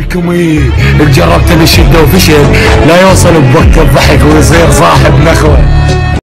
لكم إيه؟ جربت الشدة وفشل لا يوصل بوقت الضحك ويصير صاحب نخوة